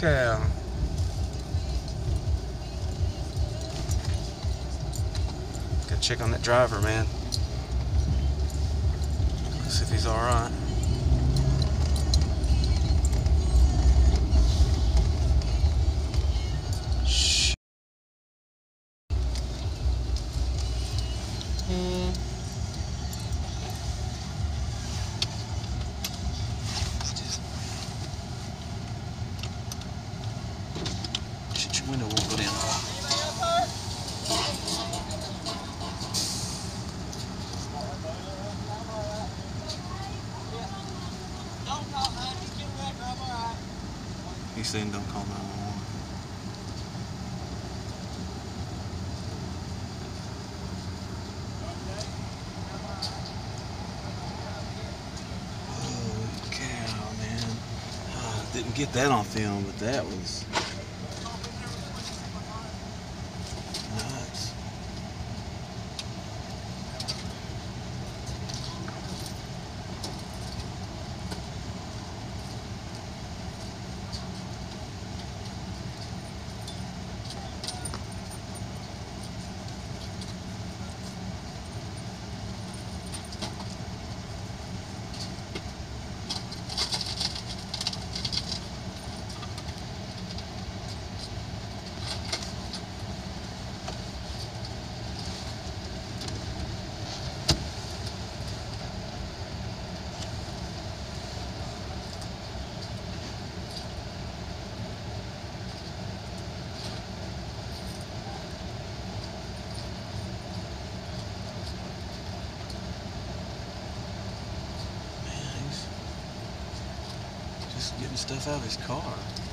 cow. Gotta check on that driver, man. See if he's alright. Shh. Hmm. Window won't go down. He's saying don't call 911. Holy cow, man. Ah, didn't get that on film, but that was nuts. Man, he's just getting stuff out of his car.